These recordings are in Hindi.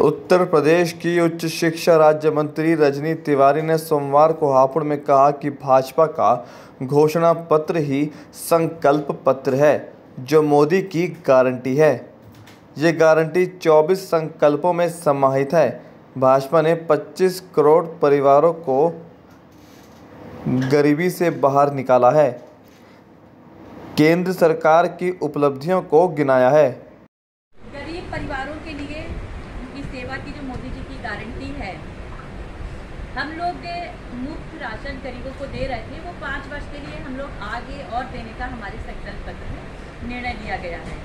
उत्तर प्रदेश की उच्च शिक्षा राज्य मंत्री रजनी तिवारी ने सोमवार को हापुड़ में कहा कि भाजपा का घोषणा पत्र ही संकल्प पत्र है, जो मोदी की गारंटी है। ये गारंटी 24 संकल्पों में समाहित है। भाजपा ने 25 करोड़ परिवारों को गरीबी से बाहर निकाला है। केंद्र सरकार की उपलब्धियों को गिनाया है। गरीब परिवारों के लिए उनकी सेवा की जो मोदी जी की गारंटी है। हम लोग मुफ़्त राशन गरीबों को दे रहे थे, वो पाँच वर्ष के लिए हम लोग आगे और देने का हमारे संकल्प पत्र में निर्णय लिया गया है।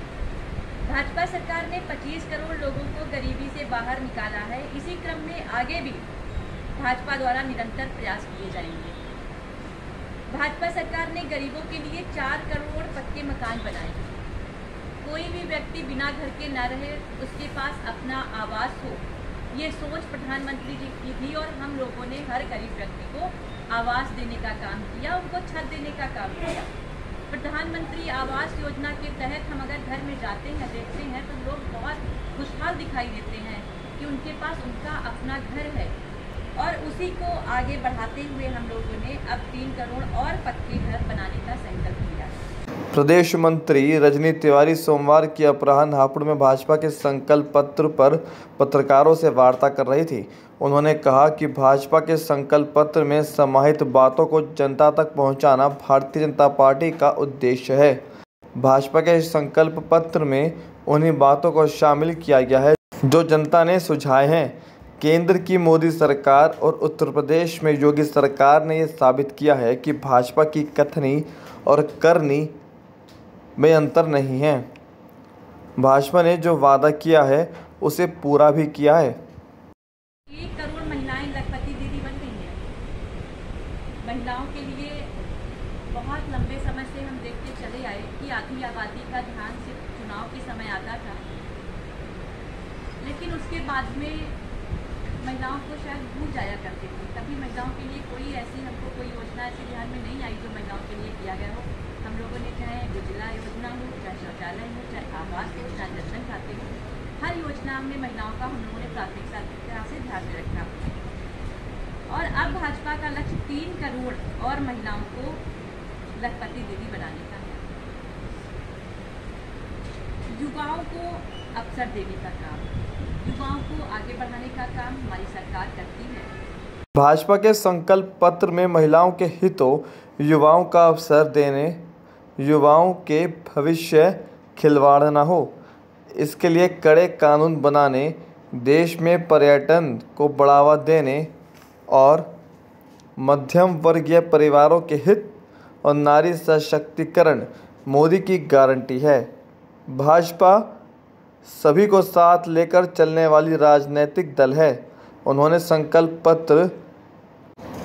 भाजपा सरकार ने 25 करोड़ लोगों को गरीबी से बाहर निकाला है, इसी क्रम में आगे भी भाजपा द्वारा निरंतर प्रयास किए जाएँगे। भाजपा सरकार ने गरीबों के लिए चार करोड़ पक्के मकान बनाए। कोई भी व्यक्ति बिना घर के न रहे, उसके पास अपना आवास हो। ये सोच प्रधानमंत्री जी की थी और हम लोगों ने हर गरीब व्यक्ति को आवास देने का काम किया, उनको छत देने का काम किया। प्रधानमंत्री आवास योजना के तहत हम अगर घर में जाते हैं, देखते हैं तो लोग बहुत खुशहाल दिखाई देते हैं कि उनके पास उनका अपना घर है। और उसी को आगे बढ़ाते हुए हम लोगों ने अब तीन करोड़ और पक्के घर बनाने का संकल्प लिया। प्रदेश मंत्री रजनी तिवारी सोमवार की अपराह्न हापुड़ में भाजपा के संकल्प पत्र पर पत्रकारों से वार्ता कर रही थी। उन्होंने कहा कि भाजपा के संकल्प पत्र में समाहित बातों को जनता तक पहुंचाना भारतीय जनता पार्टी का उद्देश्य है। भाजपा के संकल्प पत्र में उन्हीं बातों को शामिल किया गया है जो जनता ने सुझाए हैं। केंद्र की मोदी सरकार और उत्तर प्रदेश में योगी सरकार ने यह साबित किया है कि भाजपा की कथनी और करनी में अंतर नहीं है। भाजपा ने जो वादा किया है, उसे पूरा भी किया है। एक करोड़ महिलाएँ लखपति दीदी बन गई हैं। महिलाओं के लिए बहुत लंबे समय से हम देखते चले आए कि आधी आबादी का ध्यान सिर्फ़ चुनाव के समय आता था। लेकिन उसके बाद में महिलाओं को शायद भूल जाया करते थे। कभी महिलाओं के लिए कोई ऐसी हमको कोई योजना ऐसी ध्यान में नहीं आई जो महिलाओं के लिए किया गया हो। लोगों ने चाहे उज्ज्वला योजना हो, चाहे शौचालय हो, चाहे आवास हो, चाहे दर्शन खाते हो, हर योजना में महिलाओं का, हम लोगों ने प्राथमिकता से ध्यान में रखा। और अब भाजपा का लक्ष्य तीन करोड़ और महिलाओं को लखपति दीदी बनाने का है। युवाओं को अवसर देने का काम, युवाओं को आगे बढ़ाने का काम हमारी सरकार करती है। भाजपा के संकल्प पत्र में महिलाओं के हितों, युवाओं का अवसर देने युवाओं के भविष्य खिलवाड़ न हो। इसके लिए कड़े कानून बनाने, देश में पर्यटन को बढ़ावा देने और मध्यम वर्गीय परिवारों के हित और नारी सशक्तिकरण मोदी की गारंटी है। भाजपा सभी को साथ लेकर चलने वाली राजनीतिक दल है। उन्होंने संकल्प पत्र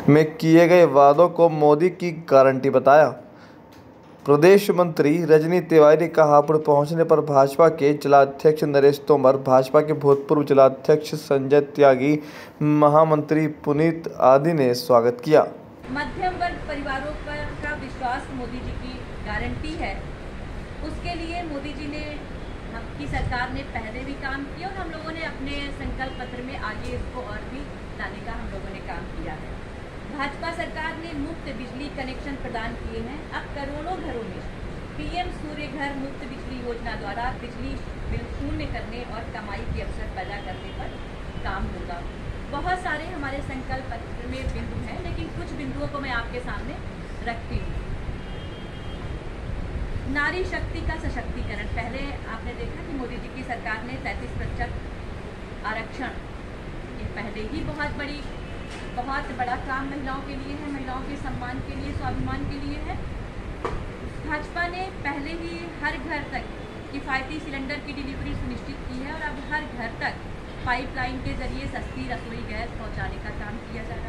में किए गए वादों को मोदी की गारंटी बताया। प्रदेश मंत्री रजनी तिवारी का हापुड़ पहुँचने पर भाजपा के जिलाध्यक्ष नरेश तोमर, भाजपा के भूतपूर्व जिलाध्यक्ष संजय त्यागी, महामंत्री पुनीत आदि ने स्वागत किया। मध्यम वर्ग परिवारों पर का विश्वास मोदी जी की गारंटी है। उसके लिए मोदी जी ने की सरकार ने पहले भी काम किया और हम लोगों ने अपने संकल्प पत्र में आगे इसको और भी लाने का हम लोगों ने ने मुफ़्त बिजली कनेक्शन प्रदान किए हैं अब करोड़ों घरों में। पीएम सूर्य घर मुफ़्त बिजली योजना द्वारा बिजली बिल शून्य करने और कमाई के अवसर पैदा करने पर काम होगा। बहुत सारे हमारे संकल्प पत्र में बिंदु हैं, लेकिन कुछ बिंदुओं को मैं आपके सामने रखती हूँ। नारी शक्ति का सशक्तिकरण। पहले आपने देखा कि मोदी जी की सरकार ने तैंतीस प्रतिशत आरक्षण। ये पहले ही बहुत बड़ी बहुत बड़ा काम महिलाओं के लिए है, महिलाओं के सम्मान के लिए, स्वाभिमान के लिए है। भाजपा ने पहले ही हर घर तक किफ़ायती सिलेंडर की डिलीवरी सुनिश्चित की है और अब हर घर तक पाइपलाइन के ज़रिए सस्ती रसोई गैस पहुँचाने का काम किया जा रहा है।